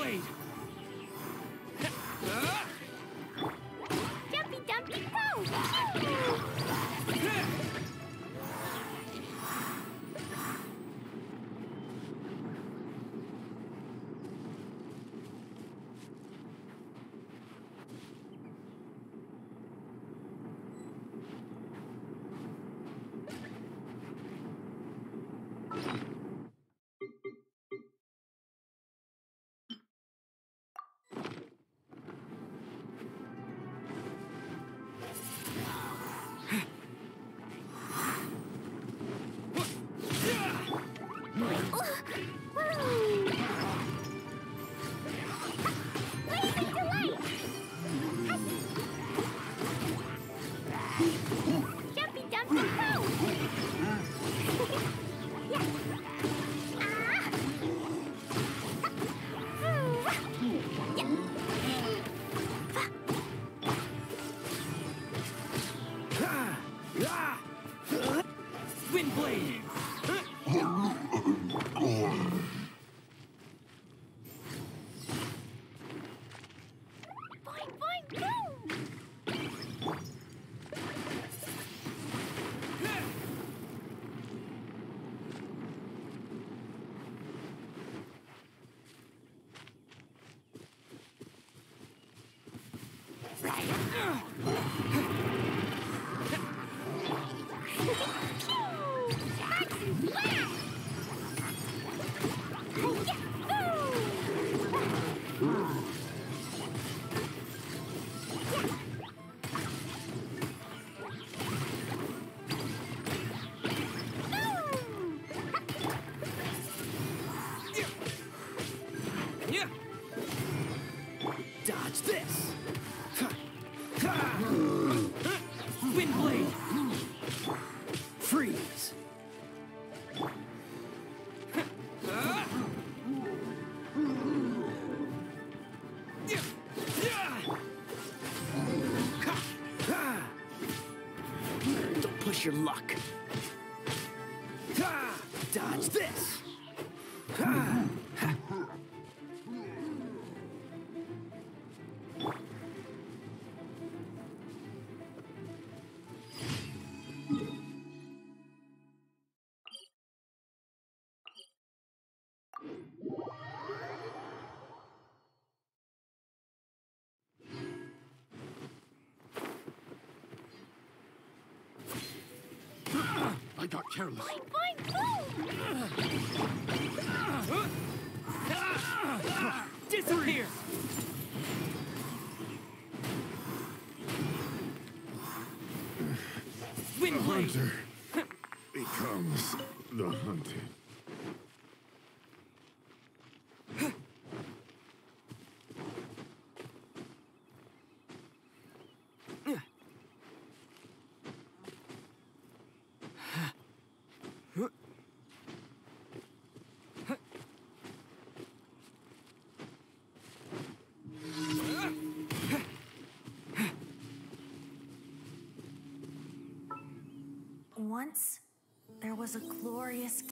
Blade. Your luck. Got careless. Boing, boom! Disappear. Wind blade. Once, there was a glorious.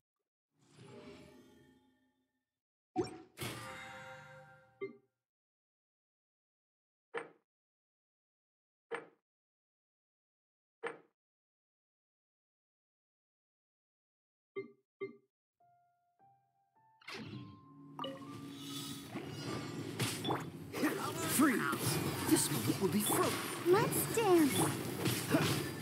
Freeze. This moment will be frozen. Let's dance.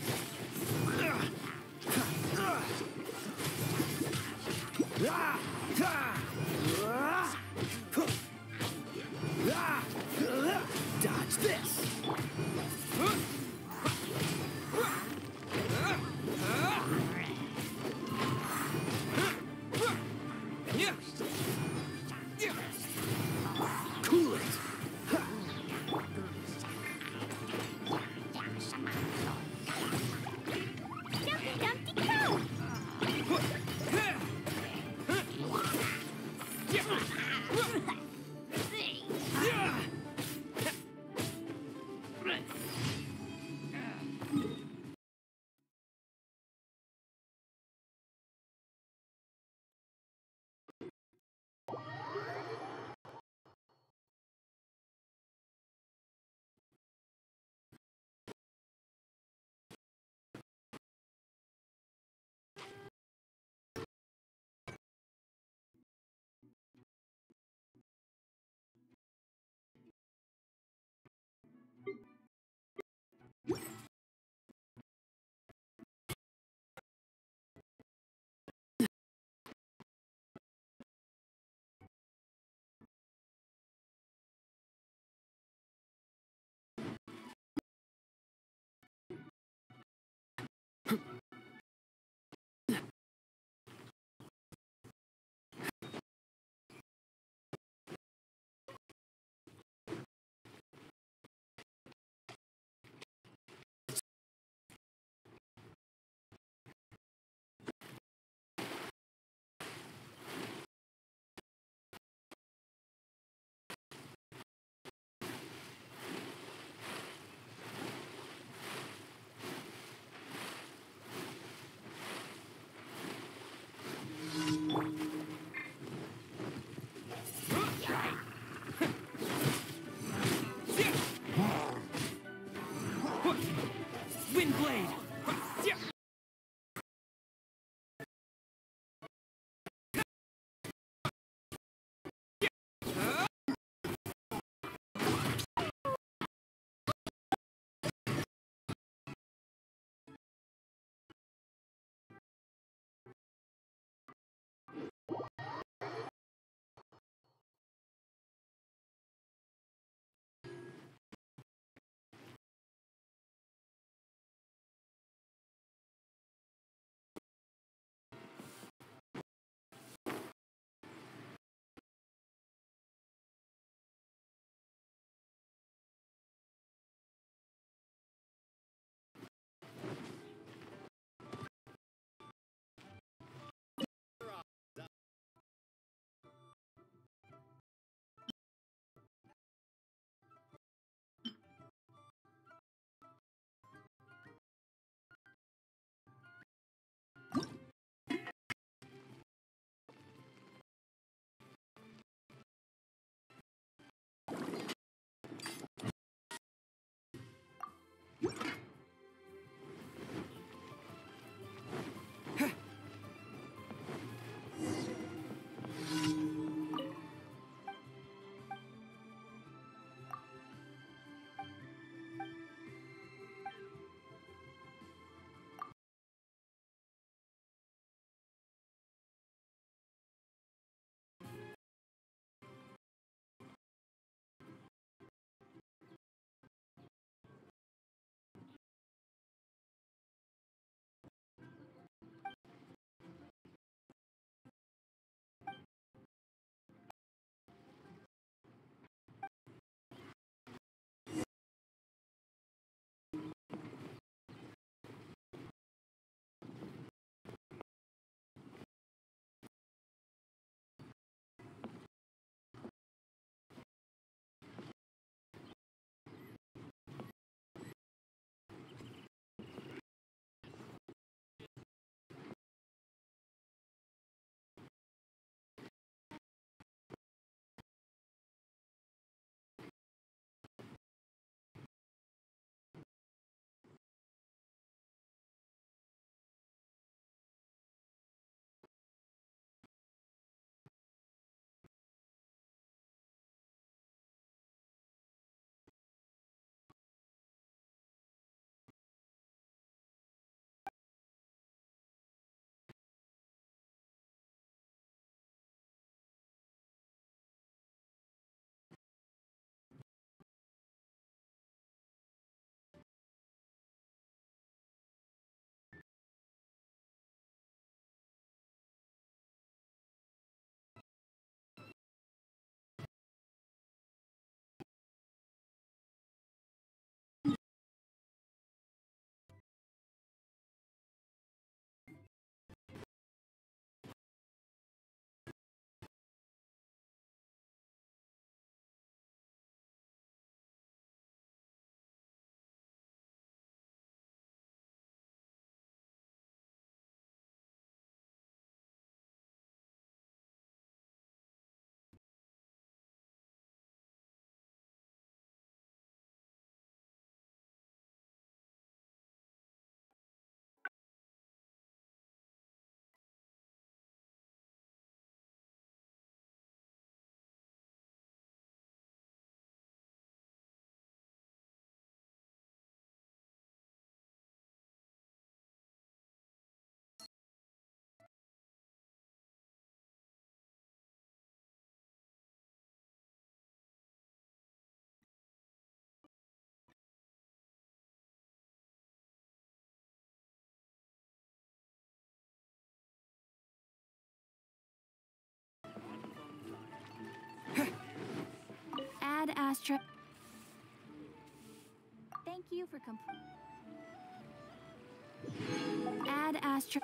Astra. Thank you for comp. Add Astra.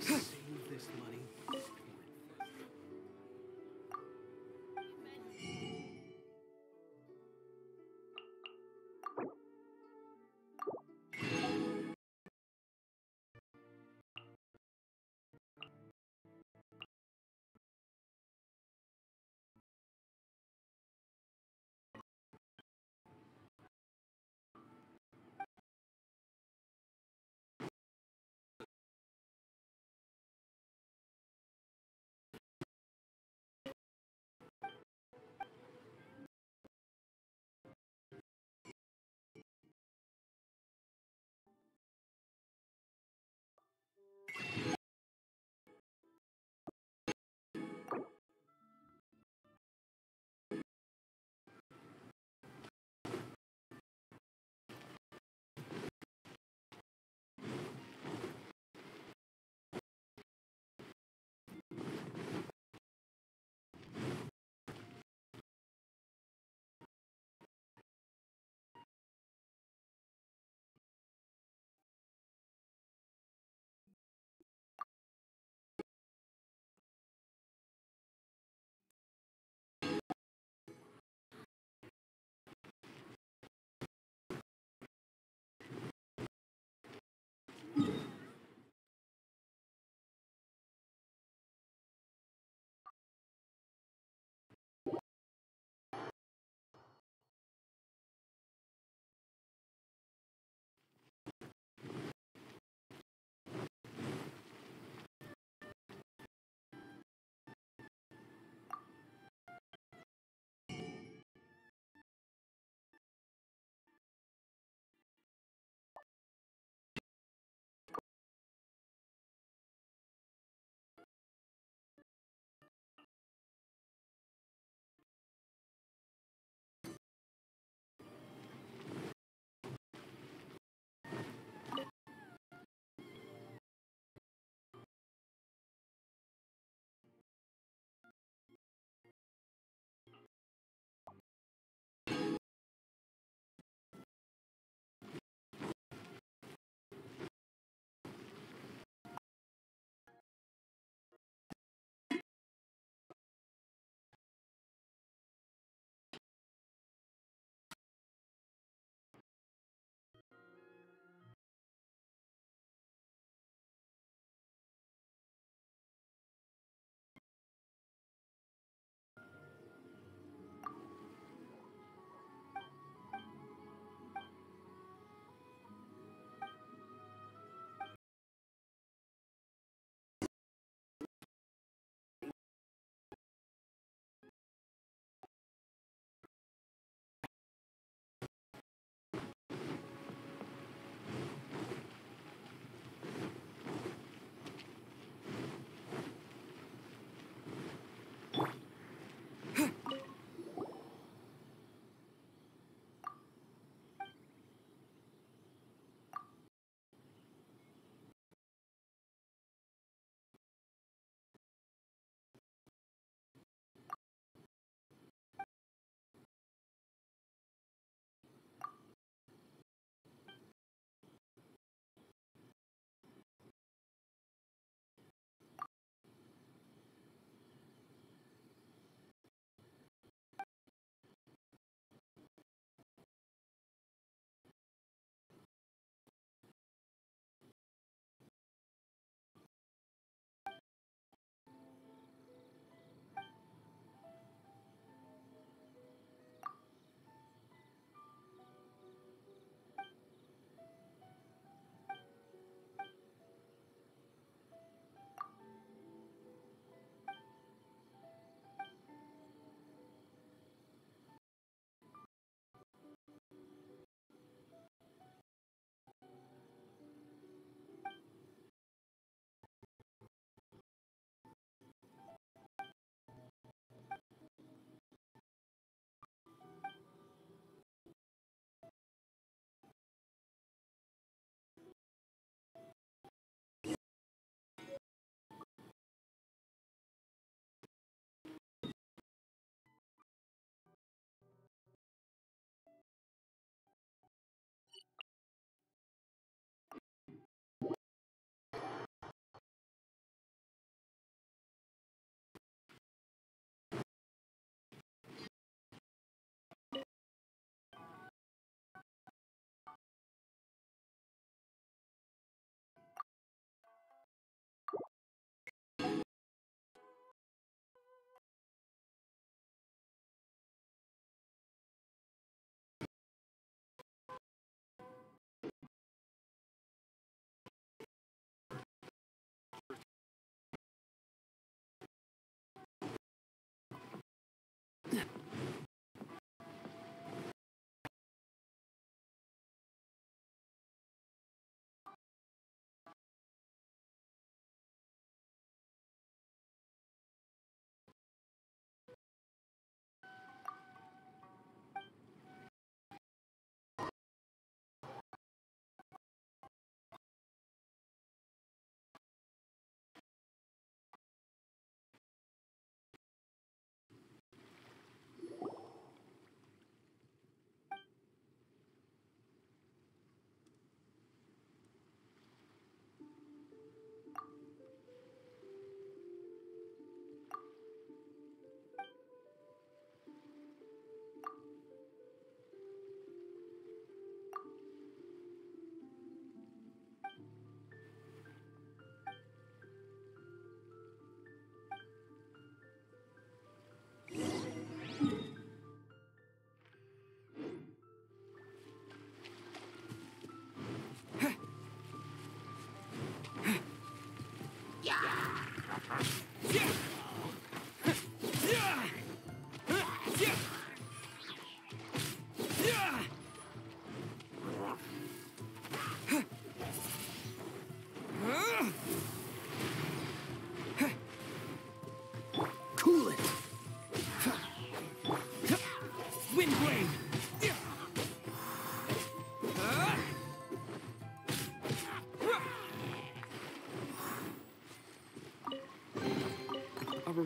Should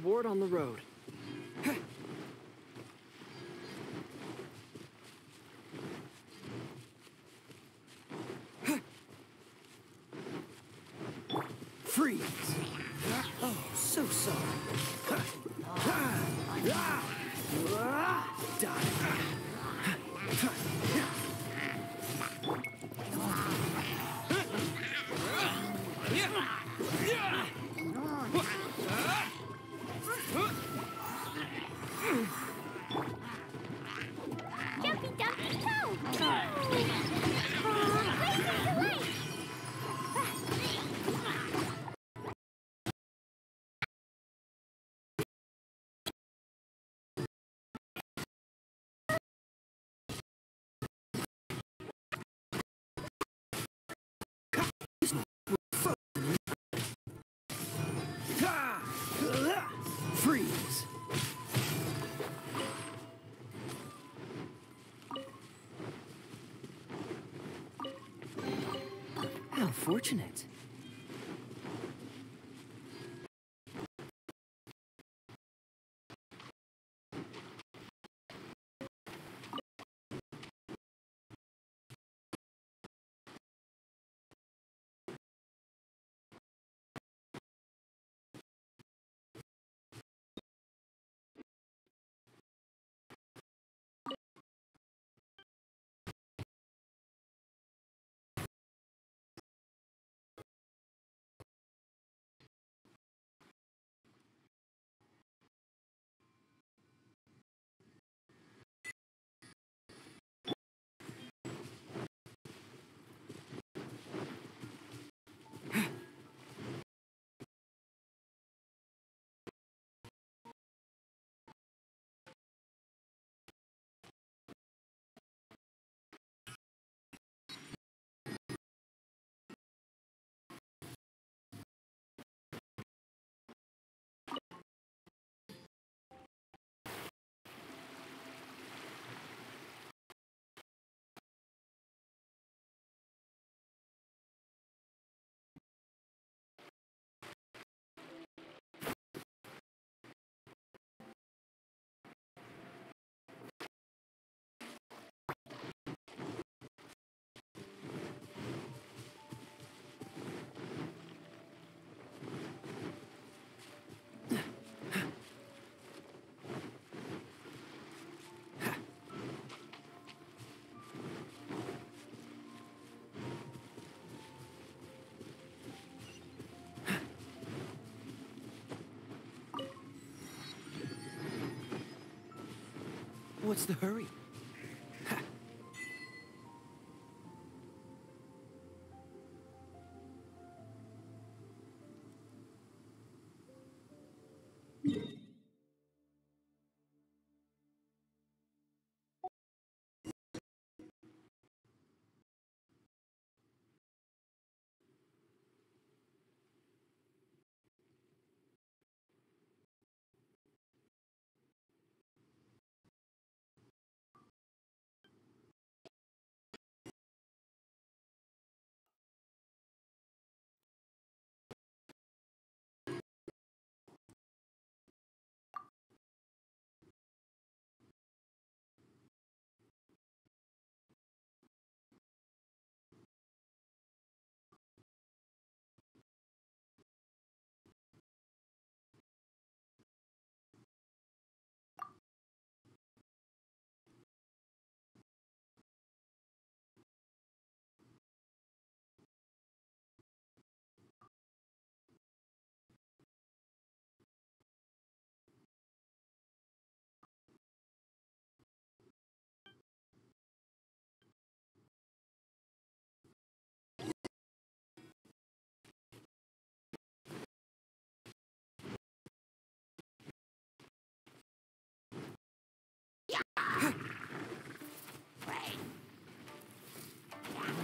reward on the road. Freeze! Oh, so sorry. How What's the hurry?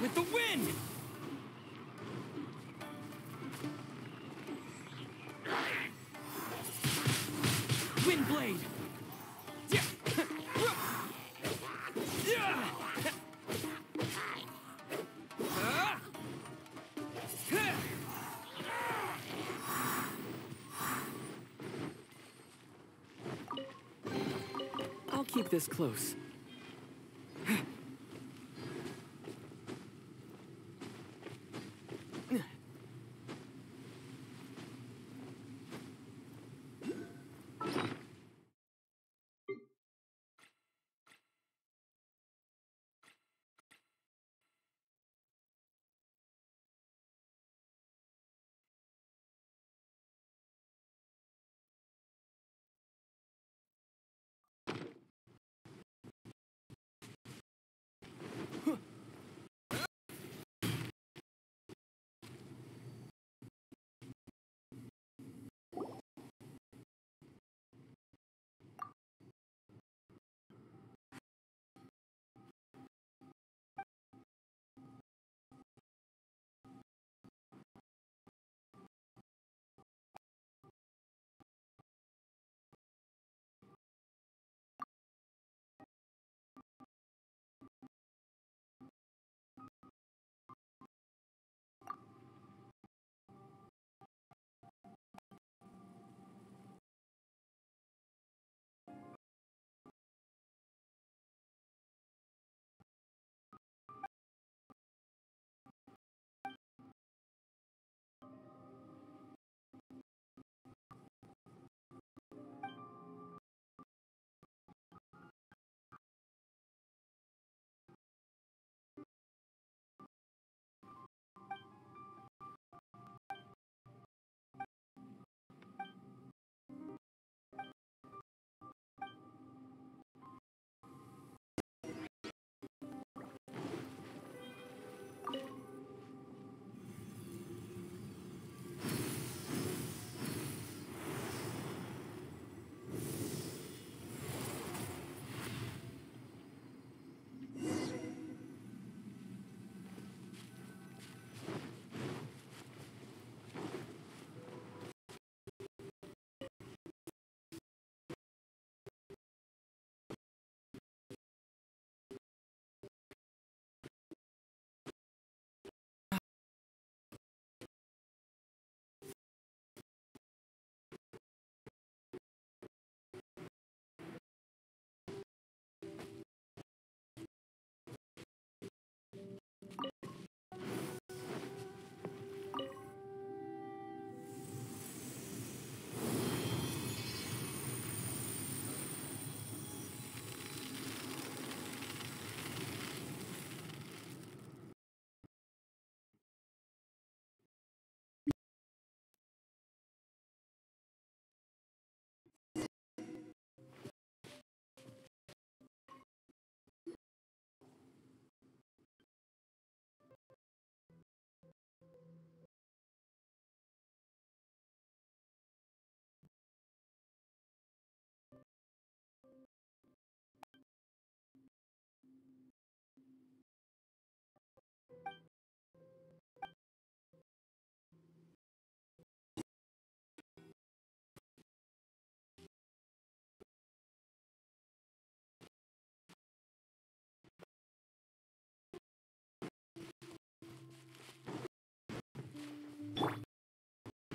with the wind! Windblade! I'll keep this close.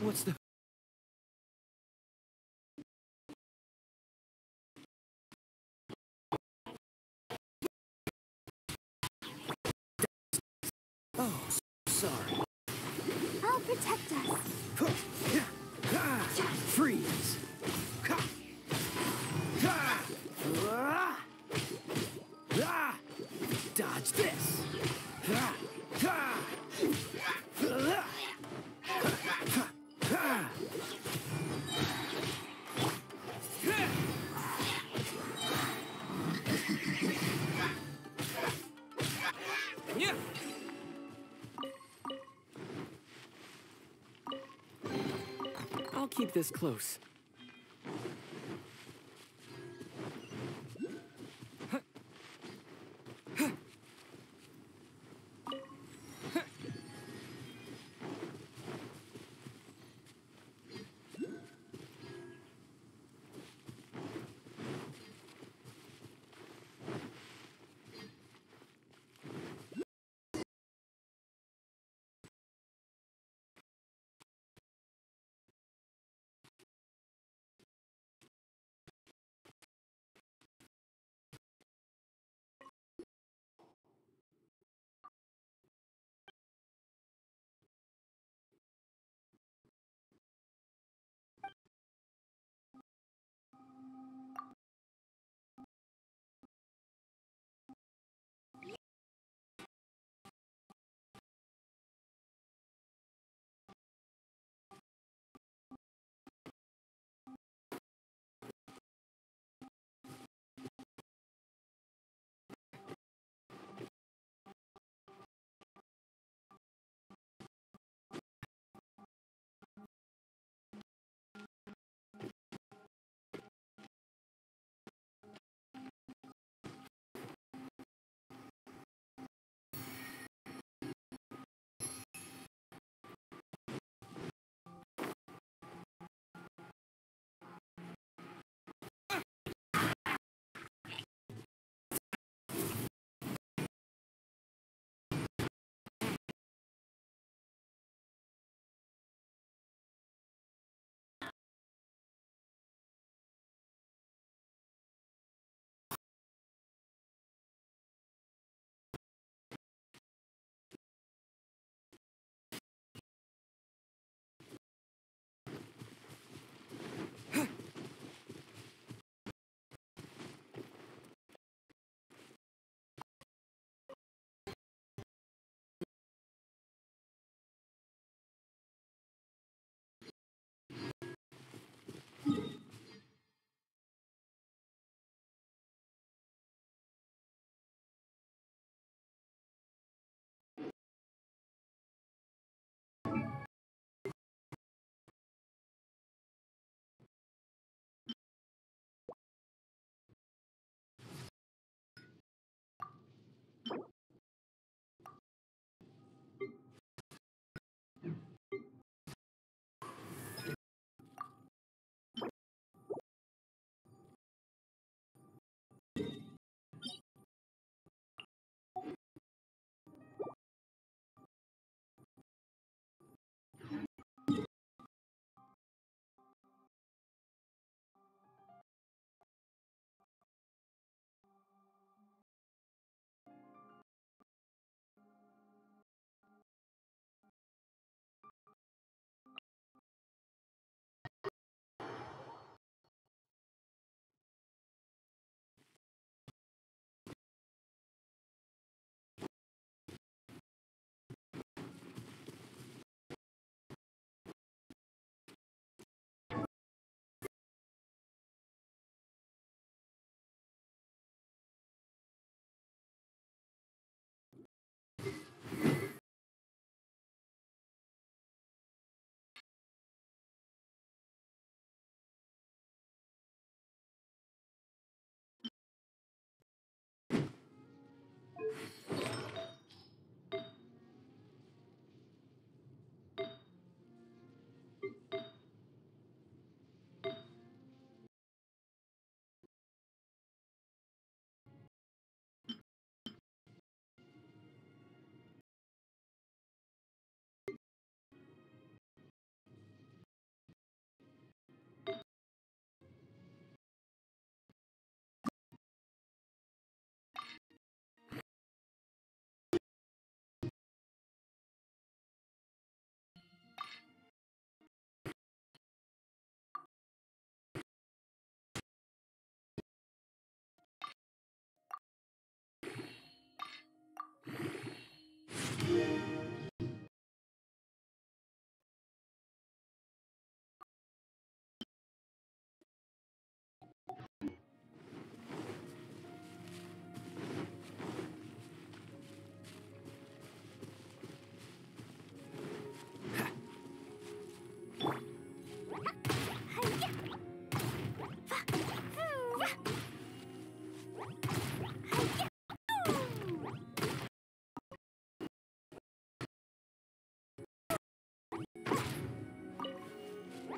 What's the... This close.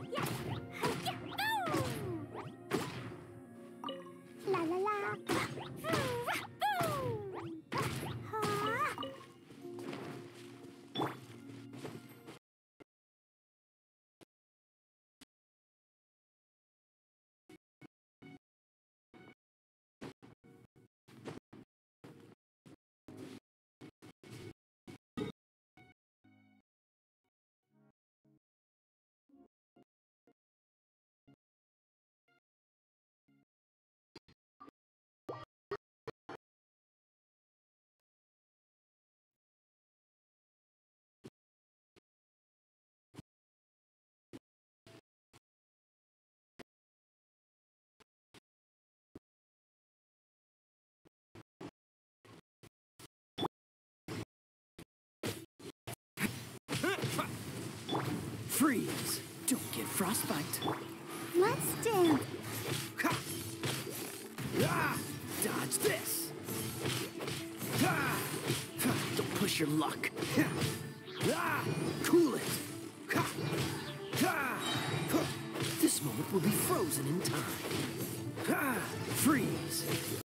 Yeah. Freeze! Don't get frostbite. Let's dance. Ha! Ah! Dodge this. Ah! Don't push your luck. Ah! Cool it. Ha! This moment will be frozen in time. Ha! Freeze.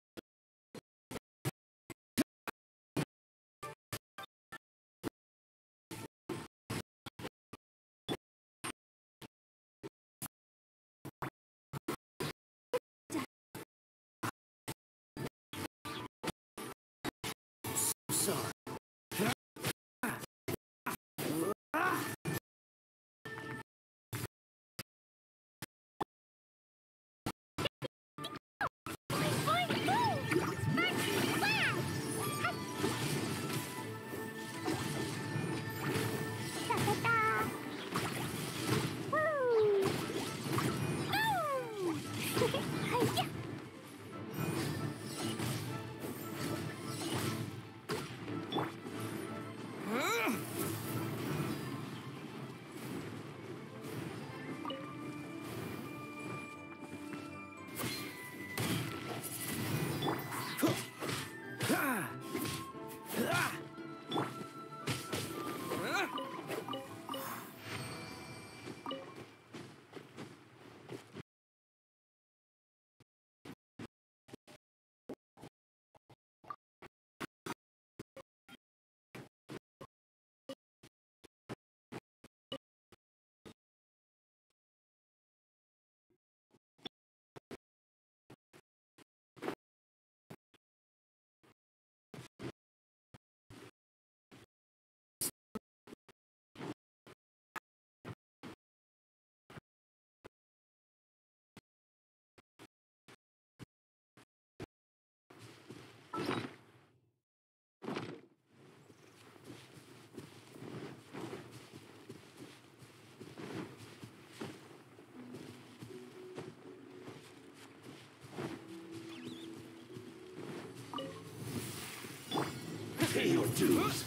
Dues.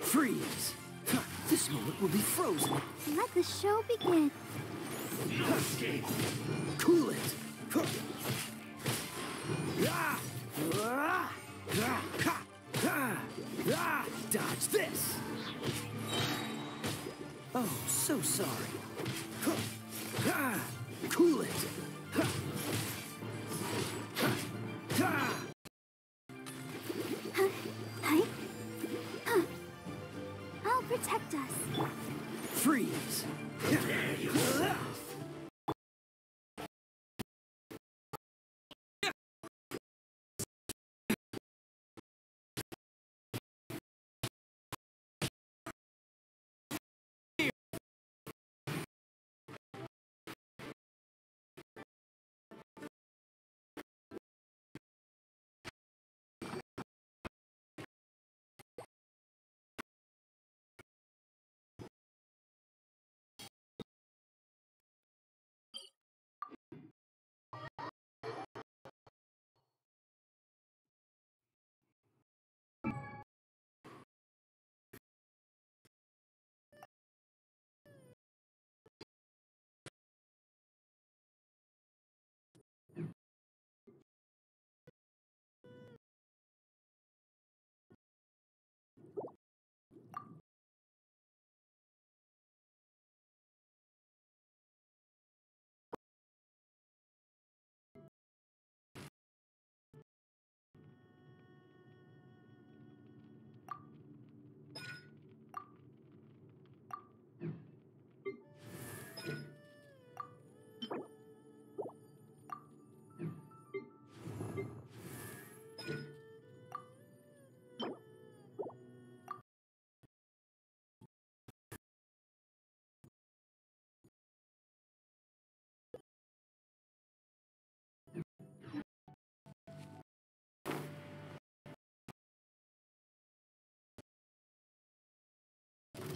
Freeze! This moment will be frozen. Let the show begin. No escape. Cool it!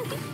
Ha ha ha!